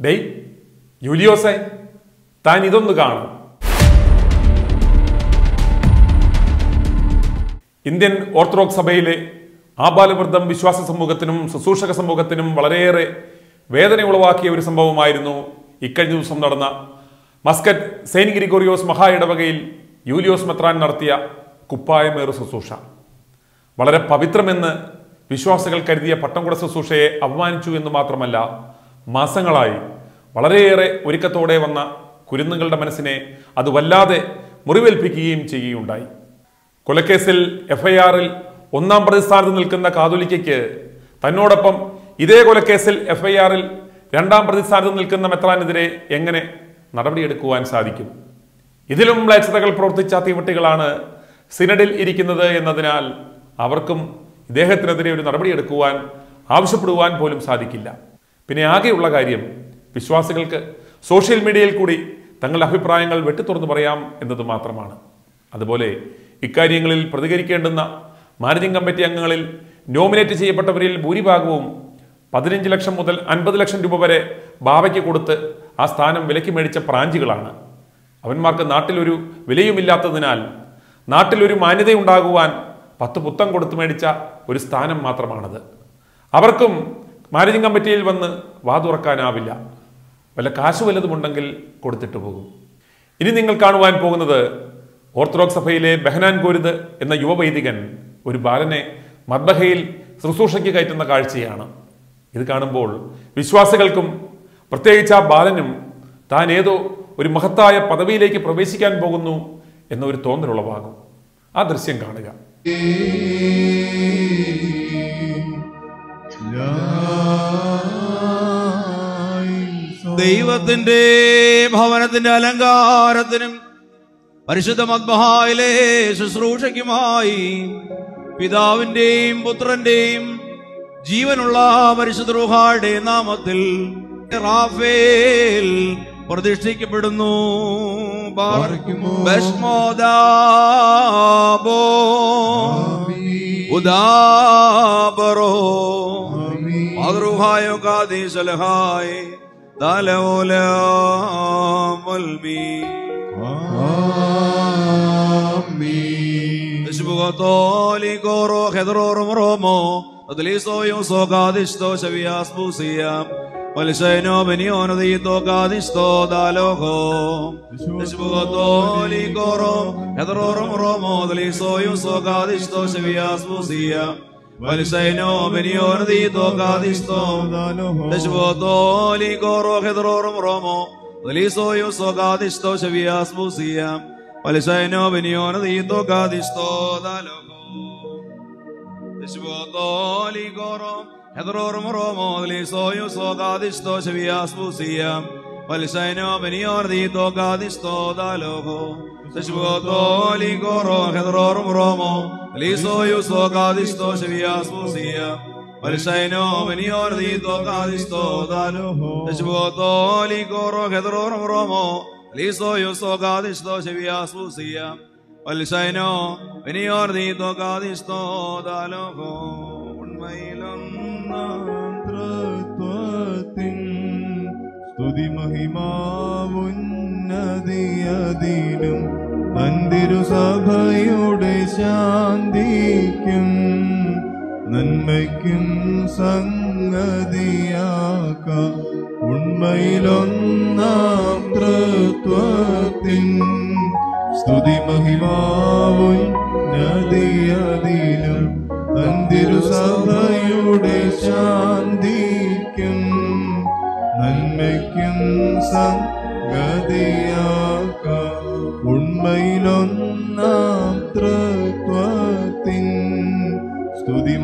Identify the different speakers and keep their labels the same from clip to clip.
Speaker 1: ഡേയ് യൂലിയോസെ താൻ ഇതൊന്ന് കാണും ഇന്ത്യൻ ഓർത്തഡോക്സ് സഭയിലെ ആബാലവൃദ്ധം വിശ്വാസ സമൂഹത്തിനും ശുശ്രൂഷക സമൂഹത്തിനും വളരെയേറെ വേദന ഉളവാക്കിയ ഒരു സംഭവമായിരുന്നു ഇക്കഴിഞ്ഞ ദിവസം നടന്ന മസ്കറ്റ് സെയിന്റ് ഗ്രിഗോറിയോസ് മഹാ ഇടവകയിൽ യൂലിയോസ് മെത്രാൻ നടത്തിയ കുപ്പായമേറു ശുശ്രൂഷ. വളരെ പവിത്രമെന്ന് വിശ്വാസികൾ കരുതിയ പട്ടംകുട ശുശ്രൂഷയെ അപമാനിച്ചു എന്ന് മാത്രമല്ല മാസങ്ങളായി വളരെയേറെ ഒരുക്കത്തോടെ വന്ന കുരുന്നുകളുടെ മനസ്സിനെ അത് വല്ലാതെ മുറിവേൽപ്പിക്കുകയും ചെയ്യുകയുണ്ടായി. കൊലക്കേസിൽ എഫ്ഐആറിൽ ഒന്നാം പ്രതിസ്ഥാനത്ത് നിൽക്കുന്ന കാതോലിക്കയ്ക്ക് തന്നോടൊപ്പം ഇതേ കൊലക്കേസിൽ എഫ്ഐആറിൽ രണ്ടാം പ്രതിസ്ഥാനത്ത് നിൽക്കുന്ന മെത്രാനെതിരെ എങ്ങനെ നടപടിയെടുക്കുവാൻ സാധിക്കും? ഇതിലും മ്ലേച്ഛതകൾ പ്രവർത്തിച്ച തീവട്ടികളാണ് സിനഡിൽ ഇരിക്കുന്നത് എന്നതിനാൽ അവർക്കും ഇദ്ദേഹത്തിനെതിരെ ഒരു നടപടിയെടുക്കുവാൻ ആവശ്യപ്പെടുവാൻ പോലും സാധിക്കില്ല. പിന്നെ ആകെയുള്ള കാര്യം വിശ്വാസികൾക്ക് സോഷ്യൽ മീഡിയയിൽ കൂടി തങ്ങളുടെ അഭിപ്രായങ്ങൾ വെട്ടിത്തുറന്നു പറയാം എന്നത് മാത്രമാണ്. അതുപോലെ ഇക്കാര്യങ്ങളിൽ പ്രതികരിക്കേണ്ടുന്ന മാനേജിംഗ് കമ്മിറ്റി അംഗങ്ങളിൽ നോമിനേറ്റ് ചെയ്യപ്പെട്ടവരിൽ ഭൂരിഭാഗവും പതിനഞ്ച് ലക്ഷം മുതൽ അൻപത് ലക്ഷം രൂപ വരെ ബാബയ്ക്ക് കൊടുത്ത് ആ സ്ഥാനം വിലയ്ക്ക് മേടിച്ച പ്രാഞ്ചികളാണ്. അവന്മാർക്ക് നാട്ടിലൊരു വിലയുമില്ലാത്തതിനാൽ നാട്ടിലൊരു മാന്യതയുണ്ടാകുവാൻ പത്ത് പുത്തം കൊടുത്ത് മേടിച്ച ഒരു സ്ഥാനം മാത്രമാണത്. അവർക്കും മാനേജിംഗ് കമ്മിറ്റിയിൽ വന്ന് വാതുറക്കാനാവില്ല. വല്ല കാശ് വല്ലതുമുണ്ടെങ്കിൽ കൊടുത്തിട്ട് പോകും. ഇനി നിങ്ങൾ കാണുവാൻ പോകുന്നത് ഓർത്തഡോക്സ് സഭയിലെ ബെഹനാൻ ഗോരിത് എന്ന യുവവൈദികൻ ഒരു ബാലനെ മദ്ബഹയിൽ ശുശ്രൂഷയ്ക്ക് കയറ്റുന്ന കാഴ്ചയാണ്. ഇത് കാണുമ്പോൾ വിശ്വാസികൾക്കും പ്രത്യേകിച്ച് ആ ബാലനും താൻ ഏതോ ഒരു മഹത്തായ പദവിയിലേക്ക് പ്രവേശിക്കാൻ പോകുന്നു എന്നൊരു തോന്നലുളവാകും. ആ ദൃശ്യം കാണുക.
Speaker 2: ദൈവത്തിന്റെ ഭവനത്തിന്റെ അലങ്കാരത്തിനും പരിശുദ്ധ മദ്മഹായിലെ ശുശ്രൂഷയ്ക്കുമായി പിതാവിന്റെയും പുത്രന്റെയും ജീവനുള്ള പരിശുദ്ധ റൂഹായുടെ നാമത്തിൽ റാഫേൽ പ്രതിഷ്ഠിക്കപ്പെടുന്നു.
Speaker 3: తలవులా
Speaker 2: Κατόλικο ρο χεδρόρομ ρόμο, ατλίστο ιωσο κάδιστο σε βιάς πουσία, Πολυσένο μενιόν δίτο κάδιστο ταλόγο. Τεσπου κατόλικο ρο χεδρόρομ ρόμο, ατλίστο ιωσο κάδιστο σε βιάς πουσία, Βαλισσαίνο μεν η ορδί το κάτιστο, δεσβοτό λίγο ροχεδρό ρομπρόμο, δελίσο ιούσο κάτιστο σε βιάς μουσία. Βαλισσαίνο μεν η ορδί το κάτιστο, δεσβοτό λίγο ροχεδρό ρομπρόμο, δελίσο ιούσο κάτιστο σε βιάς μουσία. Πολυσαϊνό πενιόρδι το καθιστό τα λόγο. Σε σβοτό λιγόρο χεδρόρου βρώμο. Λίστο ιούς το καθιστό σε βιασπουσία. Πολυσαϊνό πενιόρδι το καθιστό τα λόγο. Σε σβοτό λιγόρο χεδρόρου βρώμο. Λίστο ιούς το καθιστό σε βιασπουσία. Πολυσαϊνό πενιόρδι
Speaker 3: το καθιστό τα λόγο. സ്തുതി മഹിമാവുന്നതിയതിനും തന്തിരു സഭയുടെ ശാന്തിക്കും നന്മയ്ക്കും സംഗതിയാക്ക. ഉണ്മയിലൊന്നാം തൃത്വത്തിൻ സ്തുതി മഹിമാവുന്നതിയതിലും തന്തിരു സഭയുടെ ശാന്തിക്കും നന്മയ്ക്കും സംഗതിയാക്ക. ഉണ്മയിലൊന്നാം തൃത്വത്തിൻ സ്തുതി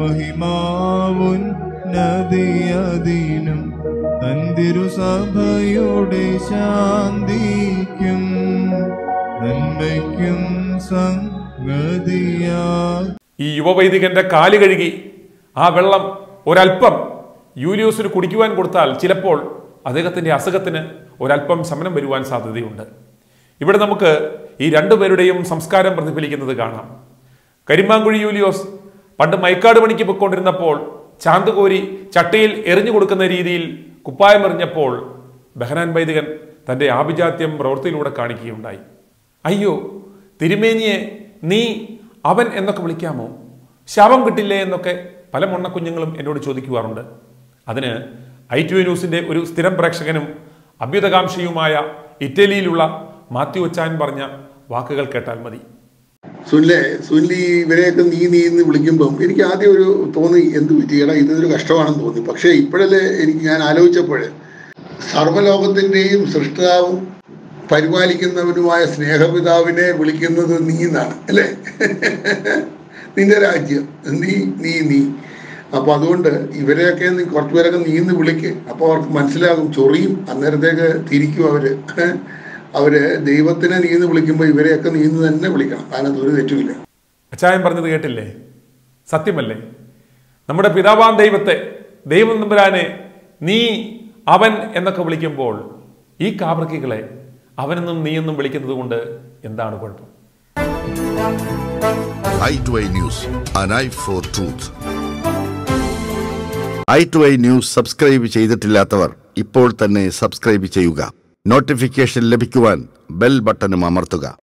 Speaker 3: നദിയതിനും തന്തിരുസഭയുടെ ശാന്തിക്കും നന്മയ്ക്കും സംഗതിയാ
Speaker 1: ഈ യുവവൈദികന്റെ കാൽ കഴുകി ആ വെള്ളം ഒരല്പം യൂലിയോസിന് കുടിക്കുവാൻ കൊടുത്താൽ ചിലപ്പോൾ അദ്ദേഹത്തിന്റെ അസുഖത്തിന് ഒരല്പം ശമനം വരുവാൻ സാധ്യതയുണ്ട്. ഇവിടെ നമുക്ക് ഈ രണ്ടുപേരുടെയും സംസ്കാരം പ്രതിഫലിക്കുന്നത് കാണാം. കരിമാങ്കുഴി യൂലിയോസ് പണ്ട് മൈക്കാട് പണിക്ക് പൊയ്ക്കൊണ്ടിരുന്നപ്പോൾ ചാന്തുകോരി ചട്ടയിൽ എറിഞ്ഞു കൊടുക്കുന്ന രീതിയിൽ കുപ്പായം എറിഞ്ഞപ്പോൾ ബഹനാൻ വൈദികൻ തന്റെ ആഭിജാത്യം പ്രവൃത്തിയിലൂടെ കാണിക്കുകയുണ്ടായി. അയ്യോ തിരുമേനിയെ നീ അവൻ എന്നൊക്കെ വിളിക്കാമോ? ശാപം കിട്ടില്ലേ? എന്നൊക്കെ പല മൊണ്ണക്കുഞ്ഞുങ്ങളും എന്നോട് ചോദിക്കുവാറുണ്ട്. അതിന് ഐ ടി ന്യൂസിന്റെ ഒരു സ്ഥിരം പ്രേക്ഷകനും അഭ്യുതകാംക്ഷിയുമായ ഇറ്റലിയിലുള്ള മാത്യു ഒച്ചാൻ പറഞ്ഞ വാക്കുകൾ കേട്ടാൽ മതി.
Speaker 4: സുനിലെ സുനിൽ ഇവരെയൊക്കെ നീ നീ എന്ന് വിളിക്കുമ്പം എനിക്ക് ആദ്യം ഒരു തോന്നി എന്ത് പറ്റിയടാ ഇതൊരു കഷ്ടമാണെന്ന് തോന്നി. പക്ഷേ ഇപ്പോഴല്ലേ എനിക്ക് ഞാൻ ആലോചിച്ചപ്പോൾ സർവലോകത്തിന്റെയും സൃഷ്ടാവും പരിപാലിക്കുന്നവനുമായ സ്നേഹപിതാവിനെ വിളിക്കുന്നത് നീ എന്നാണ് അല്ലേ? നിന്റെ രാജ്യം നീ നീ നീ. അപ്പൊ അതുകൊണ്ട് ഇവരെയൊക്കെ നീ കുറച്ചുപേരൊക്കെ നീന്ന് വിളിക്ക്. അപ്പോൾ അവർക്ക് മനസ്സിലാകും. ചൊറിയും. അന്നേരത്തേക്ക് തിരിക്കും അവർ. അവർ ദൈവത്തിനെ നീന്ന് വിളിക്കുമ്പോൾ ഇവരെയൊക്കെ നീന്ന് തന്നെ വിളിക്കണം. അതിനകത്ത് ഒരു തെറ്റുമില്ല.
Speaker 1: അച്ചായം പറഞ്ഞത് കേട്ടില്ലേ? സത്യമല്ലേ? നമ്മുടെ പിതാവാൻ ദൈവത്തെ ദൈവം നമ്പുരാനെ നീ അവൻ എന്നൊക്കെ വിളിക്കുമ്പോൾ ഈ കാവർക്കികളെ അവനെന്നും നീയെന്നും വിളിക്കുന്നത് കൊണ്ട് എന്താണ് കുഴപ്പം?
Speaker 5: Eye to eye news eye for truth eye to eye news subscribe ചെയ്തിട്ടില്ലാത്തവർ ഇപ്പോൾ തന്നെ സബ്സ്ക്രൈബ് ചെയ്യുക. നോട്ടിഫിക്കേഷൻ ലഭിക്കുവാൻ ബെൽ ബട്ടണും അമർത്തുക.